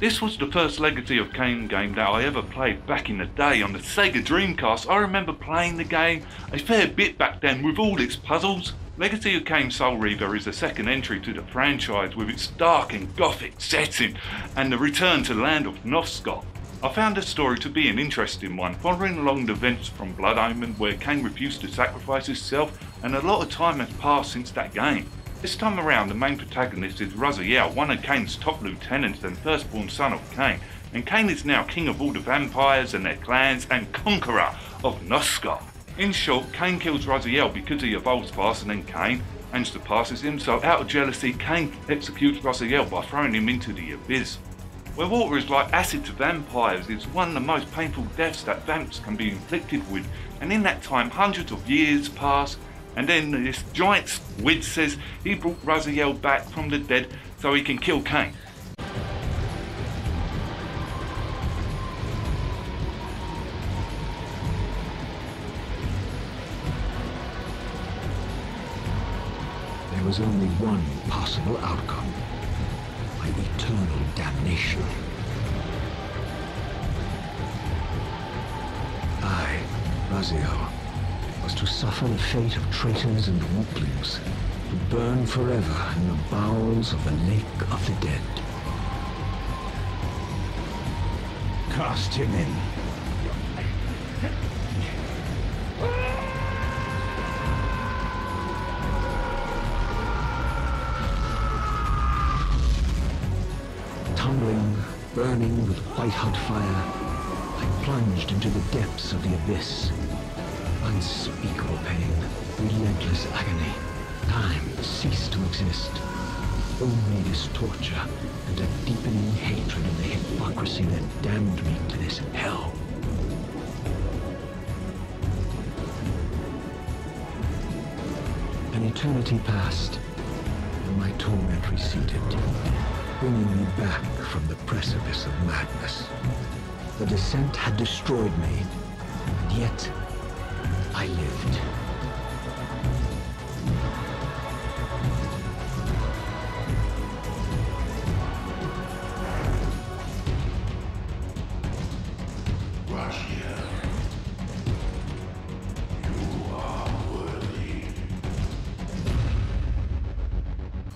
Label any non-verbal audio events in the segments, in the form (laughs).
This was the first Legacy of Kain game that I ever played back in the day on the Sega Dreamcast. I remember playing the game a fair bit back then with all its puzzles. Legacy of Kain Soul Reaver is the second entry to the franchise with its dark and gothic setting and the return to the land of Nosgoth. I found the story to be an interesting one, following along the events from Blood Omen where Kain refused to sacrifice himself and a lot of time has passed since that game. This time around, the main protagonist is Raziel, one of Kain's top lieutenants and firstborn son of Kain, and Kain is now king of all the vampires and their clans and conqueror of Nosgoth. In short, Kain kills Raziel because he evolves faster than Kain and surpasses him, so out of jealousy, Kain executes Raziel by throwing him into the abyss. Where water is like acid to vampires it's one of the most painful deaths that vamps can be inflicted with, and in that time hundreds of years pass and then this giant squid says he brought Raziel back from the dead so he can kill Kain. There was only one possible outcome. My eternal damnation. I, Raziel, was to suffer the fate of traitors and weaklings, to burn forever in the bowels of the Lake of the Dead. Cast him in. Tumbling, burning with white-hot fire, I plunged into the depths of the abyss. Unspeakable pain, relentless agony. Time ceased to exist. Only this torture and a deepening hatred of the hypocrisy that damned me to this hell. An eternity passed, and my torment receded, bringing me back from the precipice of madness. The descent had destroyed me, and yet I lived.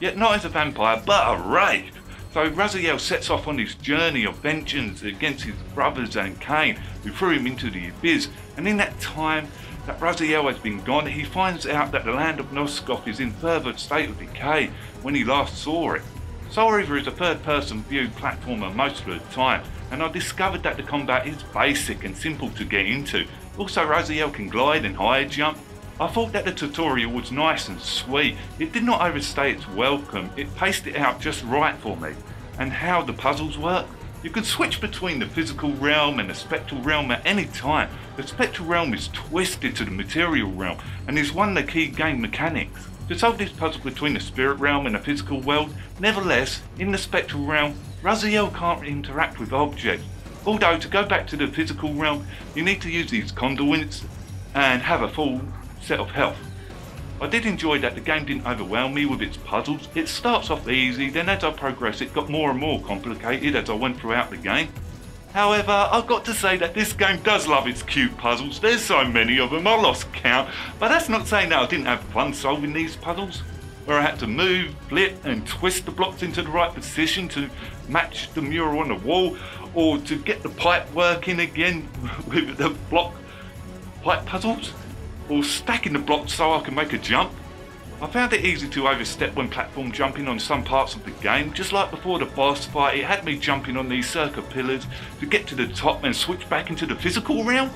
Yet not as a vampire, but a wraith. So Raziel sets off on his journey of vengeance against his brothers and Kain, who threw him into the abyss. And in that time that Raziel has been gone, he finds out that the land of Nosgoth is in further state of decay when he last saw it. Soul Reaver is a third-person view platformer most of the time, and I discovered that the combat is basic and simple to get into. Also, Raziel can glide and high jump, I thought that the tutorial was nice and sweet. It did not overstay its welcome, it paced it out just right for me. And how the puzzles work? You can switch between the physical realm and the spectral realm at any time. The spectral realm is twisted to the material realm and is one of the key game mechanics. To solve this puzzle between the spirit realm and the physical world, nevertheless, in the spectral realm, Raziel can't interact with objects. Although to go back to the physical realm, you need to use these conduits and have a full set of health. I did enjoy that the game didn't overwhelm me with its puzzles. It starts off easy, then as I progress it got more and more complicated as I went throughout the game. However, I've got to say that this game does love its cute puzzles. There's so many of them, I lost count. But that's not saying that I didn't have fun solving these puzzles. Where I had to move, flip and twist the blocks into the right position to match the mural on the wall. Or to get the pipe working again (laughs) with the block pipe puzzles or stacking the blocks so I can make a jump. I found it easy to overstep when platform jumping on some parts of the game, just like before the boss fight it had me jumping on these circuit pillars to get to the top and switch back into the physical realm.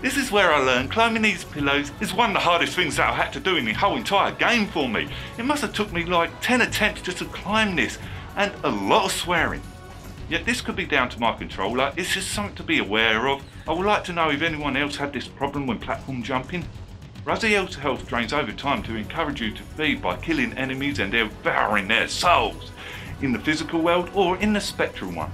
This is where I learned climbing these pillows is one of the hardest things that I had to do in the whole entire game for me. It must have took me like 10 attempts just to climb this and a lot of swearing. Yet this could be down to my controller, it's just something to be aware of. I would like to know if anyone else had this problem when platform jumping. Raziel's health drains over time to encourage you to feed by killing enemies and devouring their souls in the physical world or in the spectral one.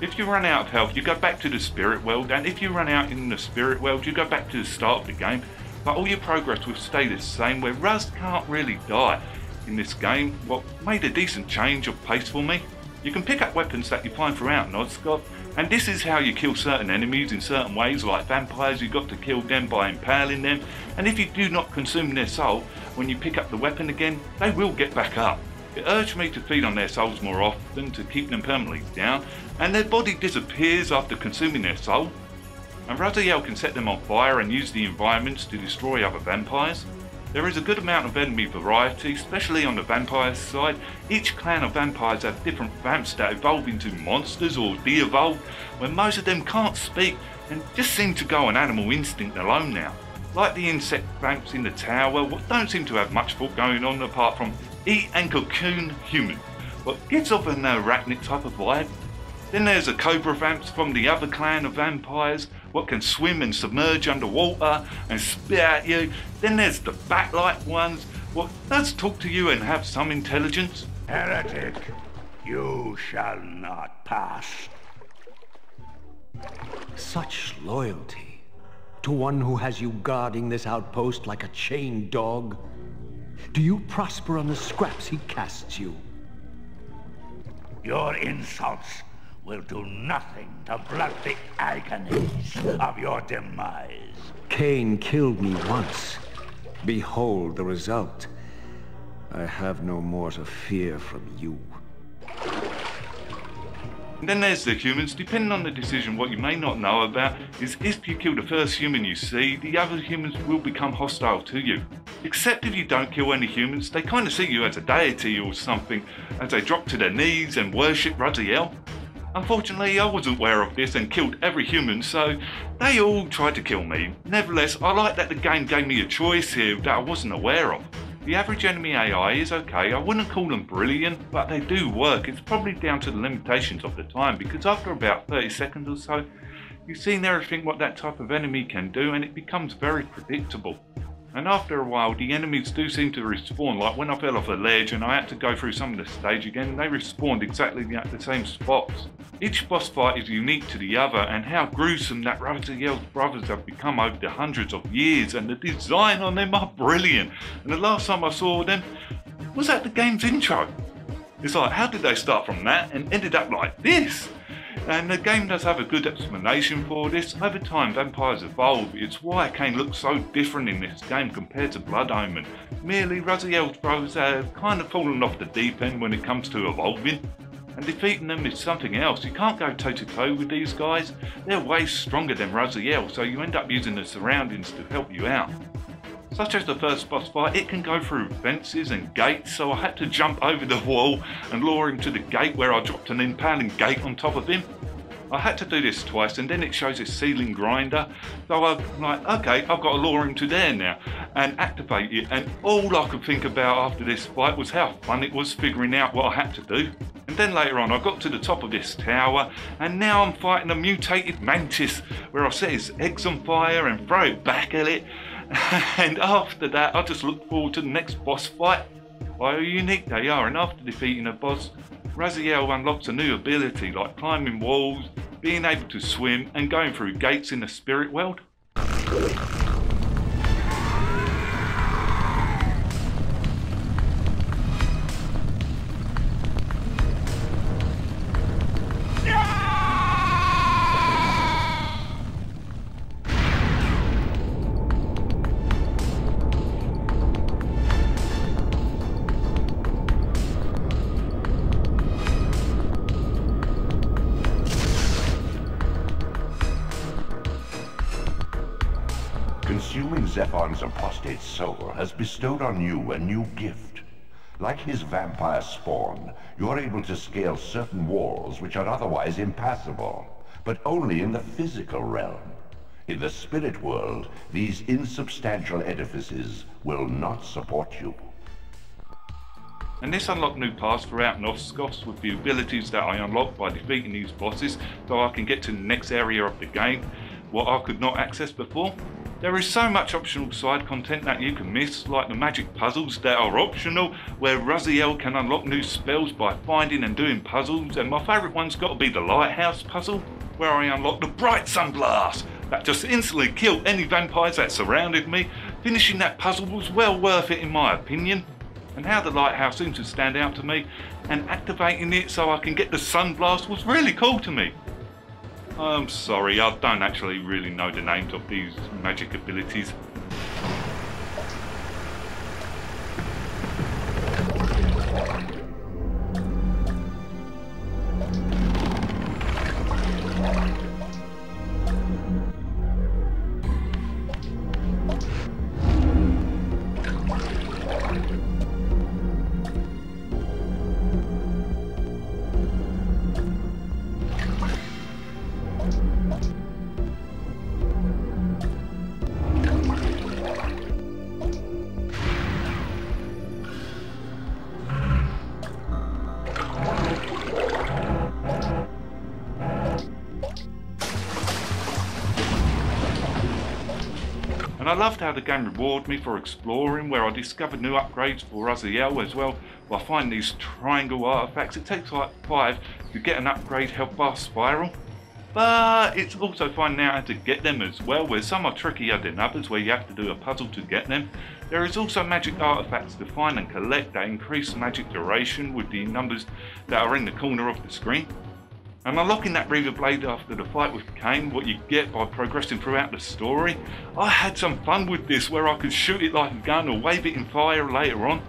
If you run out of health, you go back to the spirit world, and if you run out in the spirit world, you go back to the start of the game. But all your progress will stay the same, where Raz can't really die in this game, what made a decent change of pace for me. You can pick up weapons that you find throughout Nosgoth, and this is how you kill certain enemies in certain ways, like vampires, you've got to kill them by impaling them, and if you do not consume their soul, when you pick up the weapon again, they will get back up. It urged me to feed on their souls more often to keep them permanently down, and their body disappears after consuming their soul. And Raziel can set them on fire and use the environments to destroy other vampires. There is a good amount of enemy variety, especially on the vampire side. Each clan of vampires have different vamps that evolve into monsters or de-evolve, when most of them can't speak and just seem to go on animal instinct alone now. Like the insect vamps in the tower, what don't seem to have much thought going on apart from eat and cocoon human, but gives off an arachnid type of vibe. Then there's the cobra vamps from the other clan of vampires, what can swim and submerge underwater and spit at you. Then there's the bat-like ones, what does talk to you and have some intelligence. Heretic, you shall not pass. Such loyalty to one who has you guarding this outpost like a chained dog. Do you prosper on the scraps he casts you? Your insults will do nothing to blunt the agonies of your demise. Kain killed me once. Behold the result. I have no more to fear from you. And then there's the humans. Depending on the decision, what you may not know about is if you kill the first human you see, the other humans will become hostile to you. Except if you don't kill any humans, they kind of see you as a deity or something, as they drop to their knees and worship Raziel. Unfortunately, I wasn't aware of this and killed every human, so they all tried to kill me. Nevertheless, I like that the game gave me a choice here that I wasn't aware of. The average enemy AI is okay, I wouldn't call them brilliant, but they do work. It's probably down to the limitations of the time, because after about 30 seconds or so, you've seen everything what that type of enemy can do and it becomes very predictable. And after a while, the enemies do seem to respawn, like when I fell off a ledge and I had to go through some of the stage again, they respawned exactly at the same spots. Each boss fight is unique to the other, and how gruesome that Raziel's brothers have become over the hundreds of years, and the design on them are brilliant. And the last time I saw them was at the game's intro. It's like, how did they start from that and ended up like this? And the game does have a good explanation for this. Over time, vampires evolve. It's why Kain looks so different in this game compared to Blood Omen. Merely, Raziel's brothers have kind of fallen off the deep end when it comes to evolving. And defeating them is something else. You can't go toe to toe with these guys. They're way stronger than Raziel, so you end up using the surroundings to help you out. Such as the first boss fight, it can go through fences and gates, so I had to jump over the wall and lure him to the gate where I dropped an impaling gate on top of him. I had to do this twice and then it shows a ceiling grinder. So I'm like, okay, I've got to lure him to there now and activate it. And all I could think about after this fight was how fun it was figuring out what I had to do. And then later on, I got to the top of this tower, and now I'm fighting a mutated mantis, where I set his eggs on fire and throw it back at it, (laughs) and after that, I just look forward to the next boss fight. How unique they are, and after defeating a boss, Raziel unlocks a new ability like climbing walls, being able to swim, and going through gates in the spirit world. Consuming apostate soul has bestowed on you a new gift. Like his vampire spawn, you're able to scale certain walls which are otherwise impassable, but only in the physical realm. In the spirit world, these insubstantial edifices will not support you. And this unlocked new paths throughout Nosgoth with the abilities that I unlocked by defeating these bosses so I can get to the next area of the game, what I could not access before. There is so much optional side content that you can miss, like the magic puzzles that are optional, where Raziel can unlock new spells by finding and doing puzzles, and my favourite one's got to be the lighthouse puzzle, where I unlock the bright sun blast that just instantly killed any vampires that surrounded me. Finishing that puzzle was well worth it in my opinion. and how the lighthouse seemed to stand out to me, and activating it so I can get the sunblast was really cool to me. I'm sorry, I don't actually really know the names of these magic abilities. I loved how the game rewarded me for exploring, where I discovered new upgrades for Raziel as well. While finding these triangle artifacts, it takes like five to get an upgrade health bar spiral. But it's also finding out how to get them as well, where some are trickier than others, where you have to do a puzzle to get them. There is also magic artifacts to find and collect that increase magic duration with the numbers that are in the corner of the screen. And unlocking that Reaver Blade after the fight with Kain, what you get by progressing throughout the story, I had some fun with this where I could shoot it like a gun or wave it in fire later on.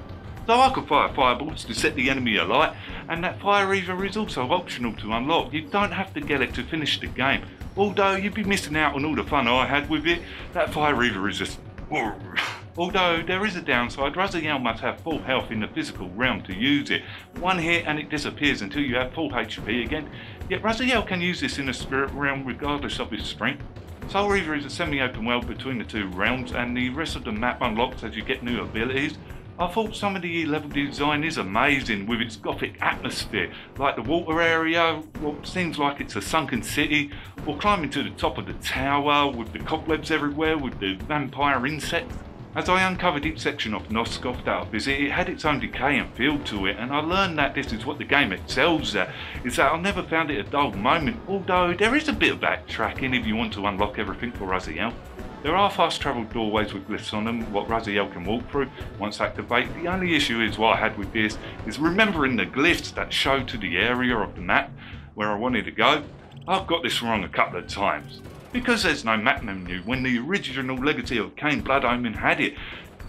So I could fire fireballs to set the enemy alight, and that Fire Reaver is also optional to unlock. You don't have to get it to finish the game. Although you'd be missing out on all the fun I had with it, that Fire Reaver is just... (laughs) Although there is a downside, Raziel must have full health in the physical realm to use it. One hit and it disappears until you have full HP again. Yet Raziel can use this in the spirit realm regardless of his strength. Soul Reaver is a semi-open world between the two realms and the rest of the map unlocks as you get new abilities. I thought some of the level design is amazing with its gothic atmosphere, like the water area, what seems like it's a sunken city, or climbing to the top of the tower with the cobwebs everywhere with the vampire insects. As I uncovered each section of I visited, it had its own decay and feel to it, and I learned that this is what the game excels at, is that I never found it a dull moment, although there is a bit of backtracking if you want to unlock everything for Raziel. There are fast travel doorways with glyphs on them, what Raziel can walk through once activated. The only issue is what I had with this is remembering the glyphs that show to the area of the map where I wanted to go. I've got this wrong a couple of times. Because there's no map menu when the original Legacy of Kain Blood Omen had it.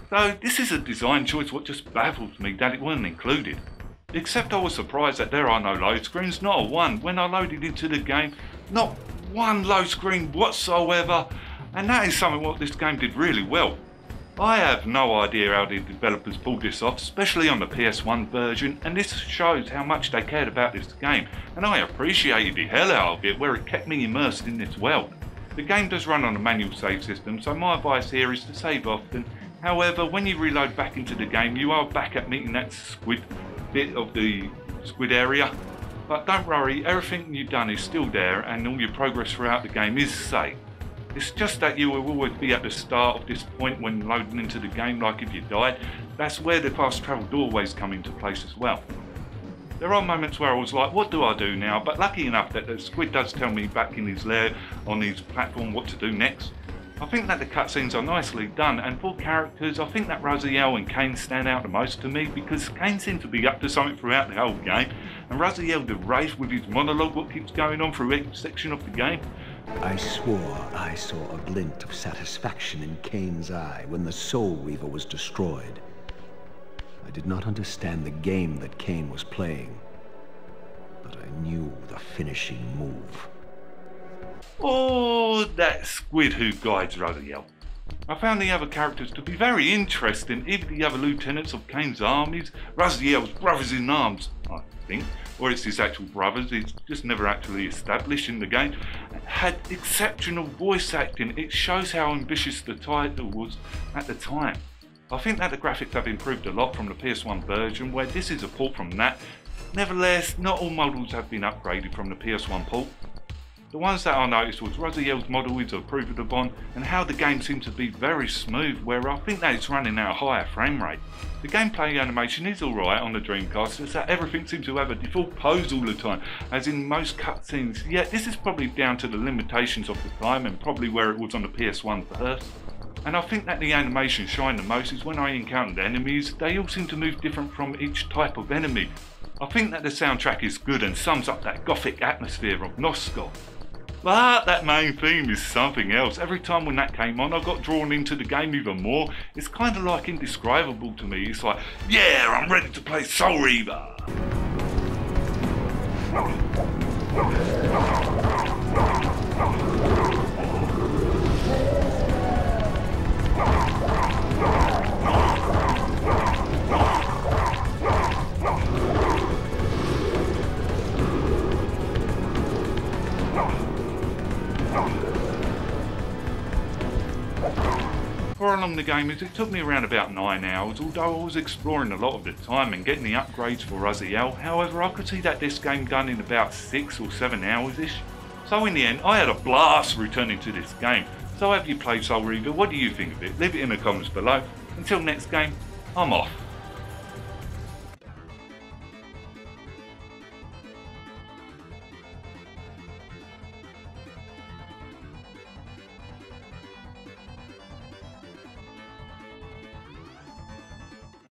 So this is a design choice what just baffles me that it wasn't included. Except I was surprised that there are no load screens, not a one. When I loaded into the game, not one load screen whatsoever. And that is something what this game did really well. I have no idea how the developers pulled this off, especially on the PS1 version, and this shows how much they cared about this game, and I appreciated the hell out of it where it kept me immersed in this world. The game does run on a manual save system, so my advice here is to save often. However, when you reload back into the game, you are back at meeting that squid bit of the squid area. But don't worry, everything you've done is still there, and all your progress throughout the game is safe. It's just that you will always be at the start of this point when loading into the game, like if you died. That's where the fast travel doorways come into place as well. There are moments where I was like, what do I do now? But lucky enough that the squid does tell me back in his lair on his platform what to do next. I think that the cutscenes are nicely done, and for characters, I think that Raziel and Kain stand out the most to me because Kain seems to be up to something throughout the whole game, and Raziel the Wraith with his monologue, what keeps going on through each section of the game. I swore I saw a glint of satisfaction in Kain's eye when the Soul Reaver was destroyed. I did not understand the game that Kain was playing, but I knew the finishing move. Oh, that squid who guides Raziel. I found the other characters to be very interesting, even the other lieutenants of Kain's armies, Raziel's brothers in arms, I think, or it's his actual brothers, it's just never actually established in the game, had exceptional voice acting. It shows how ambitious the title was at the time. I think that the graphics have improved a lot from the PS1 version, where this is a port from that. Nevertheless, not all models have been upgraded from the PS1 port. The ones that I noticed was Raziel's model is improved upon and how the game seems to be very smooth where I think that it's running at a higher frame rate. The gameplay animation is alright on the Dreamcast, it's that everything seems to have a default pose all the time, as in most cutscenes, yet this is probably down to the limitations of the time and probably where it was on the PS1 first. And I think that the animation shine the most is when I encountered enemies, they all seem to move different from each type of enemy. I think that the soundtrack is good and sums up that gothic atmosphere of Nosgoth. But that main theme is something else. Every time when that came on, I got drawn into the game even more. It's kind of like indescribable to me. It's like, yeah, I'm ready to play Soul Reaver. For how long the game is, it took me around about 9 hours, although I was exploring a lot of the time and getting the upgrades for Raziel. However, I could see that this game done in about 6 or 7 hours ish. So in the end, I had a blast returning to this game. So have you played Soul Reaver? What do you think of it? Leave it in the comments below. Until next game, I'm off.